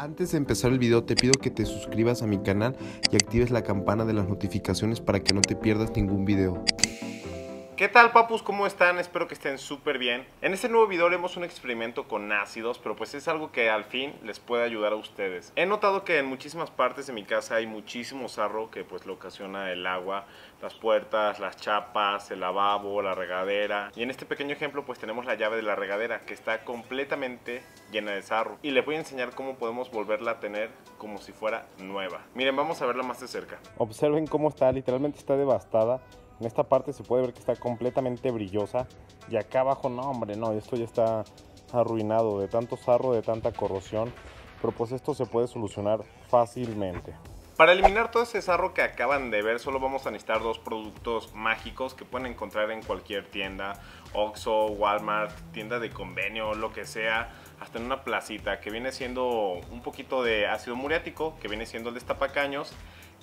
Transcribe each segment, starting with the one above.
Antes de empezar el video te pido que te suscribas a mi canal y actives la campana de las notificaciones para que no te pierdas ningún video. ¿Qué tal papus? ¿Cómo están? Espero que estén súper bien. En este nuevo video haremos un experimento con ácidos, pero pues es algo que al fin les puede ayudar a ustedes. He notado que en muchísimas partes de mi casa hay muchísimo sarro que pues le ocasiona el agua, las puertas, las chapas, el lavabo, la regadera. Y en este pequeño ejemplo pues tenemos la llave de la regadera que está completamente llena de sarro. Y les voy a enseñar cómo podemos volverla a tener como si fuera nueva. Miren, vamos a verla más de cerca. Observen cómo está, literalmente está devastada. En esta parte se puede ver que está completamente brillosa. Y acá abajo, no, hombre, no, esto ya está arruinado de tanto sarro, de tanta corrosión. Pero pues esto se puede solucionar fácilmente. Para eliminar todo ese sarro que acaban de ver, solo vamos a necesitar dos productos mágicos que pueden encontrar en cualquier tienda, Oxxo, Walmart, tienda de convenio, lo que sea, hasta en una placita, que viene siendo un poquito de ácido muriático, que viene siendo el destapacaños,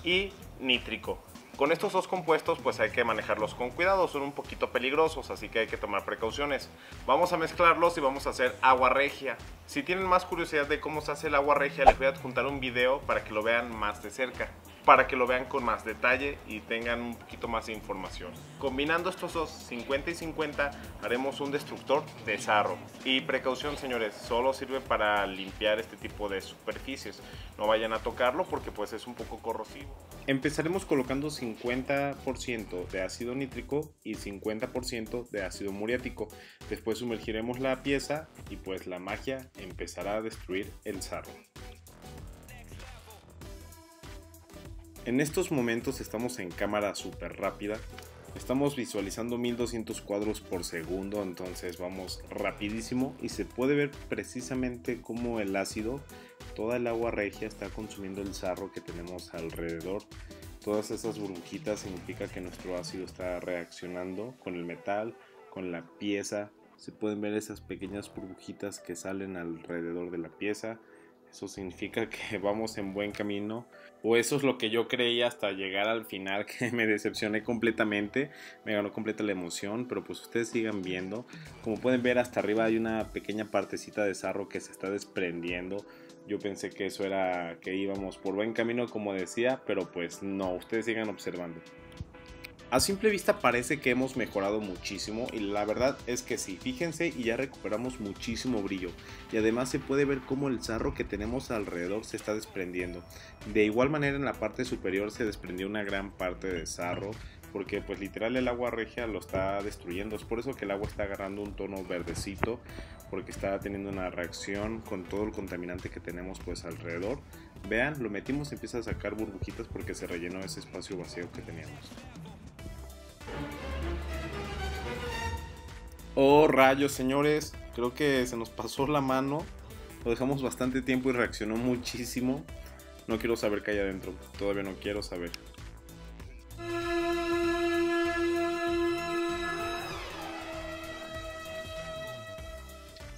y nítrico. Con estos dos compuestos pues hay que manejarlos con cuidado, son un poquito peligrosos, así que hay que tomar precauciones. Vamos a mezclarlos y vamos a hacer agua regia. Si tienen más curiosidad de cómo se hace el agua regia, les voy a adjuntar un video para que lo vean más de cerca para que lo vean con más detalle y tengan un poquito más de información. Combinando estos dos 50 y 50 haremos un destructor de sarro. Y precaución señores, solo sirve para limpiar este tipo de superficies. No vayan a tocarlo porque pues es un poco corrosivo. Empezaremos colocando 50% de ácido nítrico y 50% de ácido muriático. Después sumergiremos la pieza y pues la magia empezará a destruir el sarro. En estos momentos estamos en cámara súper rápida. Estamos visualizando 1200 cuadros por segundo, entonces vamos rapidísimo y se puede ver precisamente cómo el ácido, toda el agua regia está consumiendo el sarro que tenemos alrededor. Todas esas burbujitas significa que nuestro ácido está reaccionando con el metal, con la pieza. Se pueden ver esas pequeñas burbujitas que salen alrededor de la pieza. Eso significa que vamos en buen camino. O eso es lo que yo creía hasta llegar al final, que me decepcioné completamente. Me ganó completa la emoción, pero pues ustedes sigan viendo. Como pueden ver, hasta arriba hay una pequeña partecita de sarro que se está desprendiendo. Yo pensé que eso era que íbamos por buen camino, como decía, pero pues no, ustedes sigan observando. A simple vista parece que hemos mejorado muchísimo y la verdad es que sí, fíjense y ya recuperamos muchísimo brillo y además se puede ver cómo el sarro que tenemos alrededor se está desprendiendo. De igual manera en la parte superior se desprendió una gran parte de sarro porque pues literal el agua regia lo está destruyendo, es por eso que el agua está agarrando un tono verdecito porque está teniendo una reacción con todo el contaminante que tenemos pues alrededor. Vean, lo metimos y empieza a sacar burbujitas porque se rellenó ese espacio vacío que teníamos. Oh, rayos, señores. Creo que se nos pasó la mano. Lo dejamos bastante tiempo y reaccionó muchísimo. No quiero saber qué hay adentro. Todavía no quiero saber.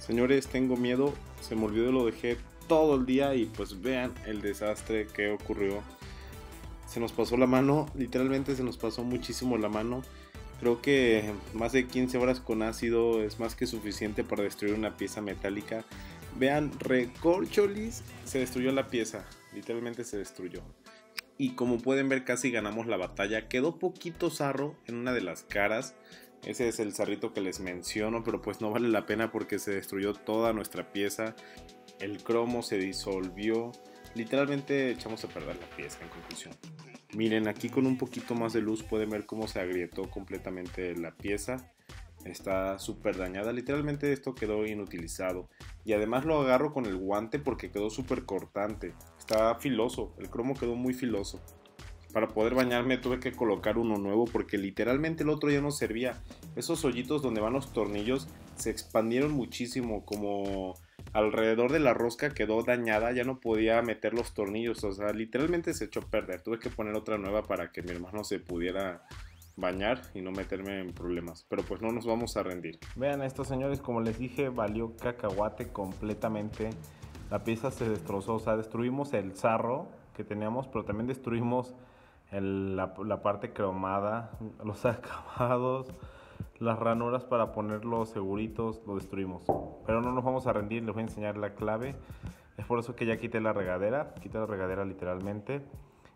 Señores, tengo miedo. Se me olvidó, lo dejé todo el día y pues vean el desastre que ocurrió. Se nos pasó la mano, literalmente se nos pasó muchísimo la mano. Creo que más de 15 horas con ácido es más que suficiente para destruir una pieza metálica. Vean, recorcholis, se destruyó la pieza, literalmente se destruyó. Y como pueden ver casi ganamos la batalla. Quedó poquito sarro en una de las caras. Ese es el zarrito que les menciono, pero pues no vale la pena porque se destruyó toda nuestra pieza. El cromo se disolvió. Literalmente echamos a perder la pieza en conclusión. Miren, aquí con un poquito más de luz pueden ver cómo se agrietó completamente la pieza. Está súper dañada, literalmente esto quedó inutilizado. Y además lo agarro con el guante porque quedó súper cortante. Está filoso, el cromo quedó muy filoso. Para poder bañarme tuve que colocar uno nuevo porque literalmente el otro ya no servía. Esos hoyitos donde van los tornillos se expandieron muchísimo como alrededor de la rosca quedó dañada, ya no podía meter los tornillos, o sea, literalmente se echó a perder. Tuve que poner otra nueva para que mi hermano se pudiera bañar y no meterme en problemas. Pero pues no nos vamos a rendir. Vean estos señores, como les dije, valió cacahuate completamente. La pieza se destrozó, o sea, destruimos el zarro que teníamos, pero también destruimos la, la parte cromada, los acabados las ranuras para ponerlos seguritos, lo destruimos. Pero no nos vamos a rendir, les voy a enseñar la clave. Es por eso que ya quité la regadera, quité la regadera literalmente.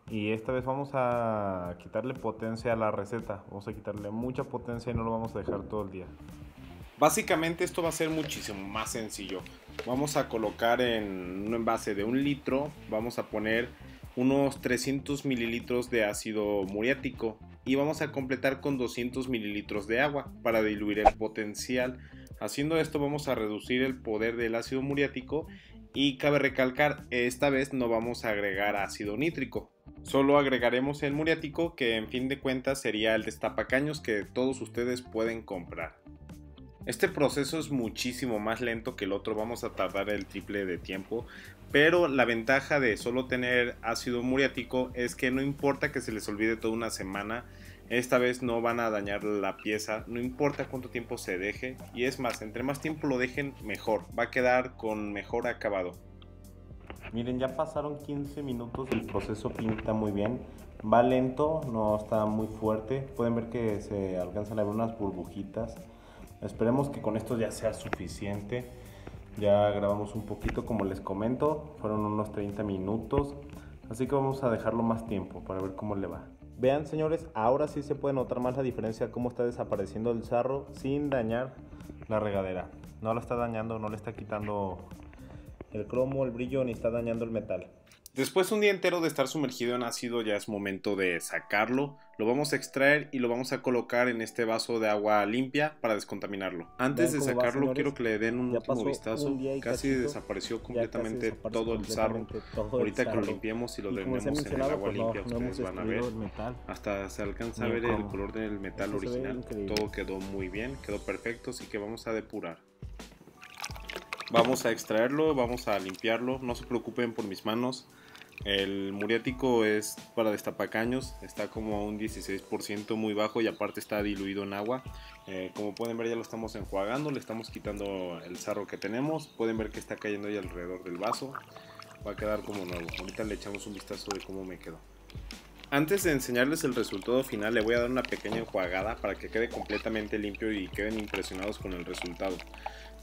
Y esta vez vamos a quitarle potencia a la receta. Vamos a quitarle mucha potencia y no lo vamos a dejar todo el día. Básicamente esto va a ser muchísimo más sencillo. Vamos a colocar en un envase de un litro, vamos a poner unos 300 mililitros de ácido muriático y vamos a completar con 200 mililitros de agua para diluir el potencial. Haciendo esto vamos a reducir el poder del ácido muriático y cabe recalcar, esta vez no vamos a agregar ácido nítrico. Solo agregaremos el muriático que en fin de cuentas sería el destapacaños que todos ustedes pueden comprar. Este proceso es muchísimo más lento que el otro, vamos a tardar el triple de tiempo, pero la ventaja de solo tener ácido muriático es que no importa que se les olvide toda una semana, esta vez no van a dañar la pieza, no importa cuánto tiempo se deje, y es más, entre más tiempo lo dejen, mejor, va a quedar con mejor acabado. Miren, ya pasaron 15 minutos, el proceso pinta muy bien, va lento, no está muy fuerte, pueden ver que se alcanzan a ver unas burbujitas, Esperemos que con esto ya sea suficiente. Ya grabamos un poquito, como les comento, fueron unos 30 minutos. Así que vamos a dejarlo más tiempo para ver cómo le va. Vean señores, ahora sí se puede notar más la diferencia cómo está desapareciendo el sarro sin dañar la regadera. No la está dañando, no le está quitando el cromo, el brillo, ni está dañando el metal. Después un día entero de estar sumergido en ácido ya es momento de sacarlo. Lo vamos a extraer y lo vamos a colocar en este vaso de agua limpia para descontaminarlo. Antes de sacarlo quiero que le den un último vistazo. casi desapareció completamente todo el sarro. Ahorita que lo limpiemos y lo tenemos en el agua pues limpia ustedes van a ver. Hasta se alcanza a ver el color del metal original. Todo quedó muy bien, quedó perfecto, así que vamos a depurar. Vamos a extraerlo, vamos a limpiarlo. No se preocupen por mis manos. El muriático es para destapacaños, está como a un 16% muy bajo y aparte está diluido en agua. Eh, como pueden ver ya lo estamos enjuagando, le estamos quitando el sarro que tenemos. Pueden ver que está cayendo ahí alrededor del vaso. Va a quedar como nuevo. Ahorita le echamos un vistazo de cómo me quedó. Antes de enseñarles el resultado final le voy a dar una pequeña enjuagada para que quede completamente limpio y queden impresionados con el resultado.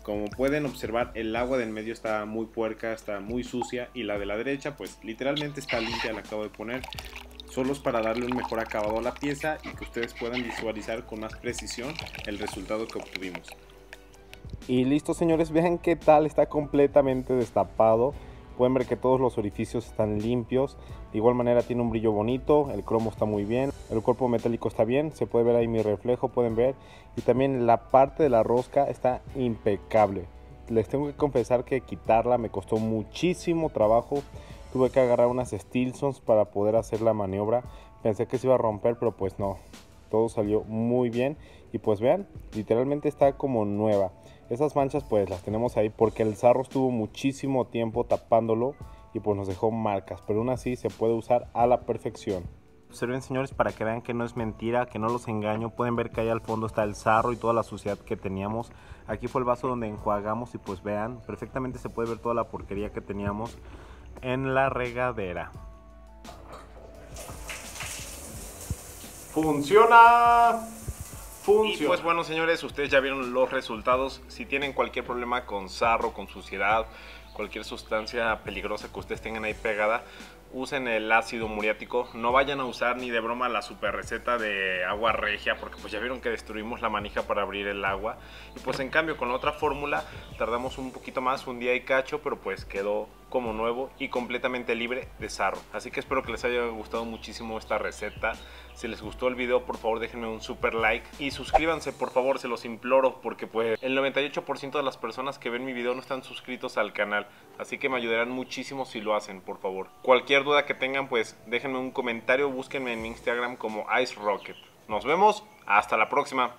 Como pueden observar, el agua del medio está muy puerca, está muy sucia y la de la derecha pues literalmente está limpia, la acabo de poner. Solo es para darle un mejor acabado a la pieza y que ustedes puedan visualizar con más precisión el resultado que obtuvimos. Y listo señores, vean qué tal, está completamente destapado. Pueden ver que todos los orificios están limpios. De igual manera tiene un brillo bonito, el cromo está muy bien, el cuerpo metálico está bien, se puede ver ahí mi reflejo, pueden ver. Y también la parte de la rosca está impecable. Les tengo que confesar que quitarla me costó muchísimo trabajo. Tuve que agarrar unas Stilsons para poder hacer la maniobra. Pensé que se iba a romper, pero pues no. Todo salió muy bien. Y pues vean, literalmente está como nueva. Esas manchas pues las tenemos ahí porque el sarro estuvo muchísimo tiempo tapándolo y pues nos dejó marcas, pero aún así se puede usar a la perfección. Observen señores para que vean que no es mentira, que no los engaño. Pueden ver que ahí al fondo está el sarro y toda la suciedad que teníamos. Aquí fue el vaso donde enjuagamos y pues vean, perfectamente se puede ver toda la porquería que teníamos en la regadera. ¡Funciona! Y pues bueno, señores, ustedes ya vieron los resultados. Si tienen cualquier problema con sarro, con suciedad, cualquier sustancia peligrosa que ustedes tengan ahí pegada, usen el ácido muriático. No vayan a usar ni de broma la super receta de agua regia, porque pues ya vieron que destruimos la manija para abrir el agua. Y pues en cambio con otra fórmula tardamos un poquito más, un día y cacho, pero pues quedó como nuevo y completamente libre de sarro. Así que espero que les haya gustado muchísimo esta receta. Si les gustó el video, por favor déjenme un super like y suscríbanse, por favor, se los imploro, porque pues el 98% de las personas que ven mi video no están suscritos al canal. Así que me ayudarán muchísimo si lo hacen, por favor. Cualquier duda que tengan, pues déjenme un comentario, búsquenme en Instagram como Ice Rocket. Nos vemos, hasta la próxima.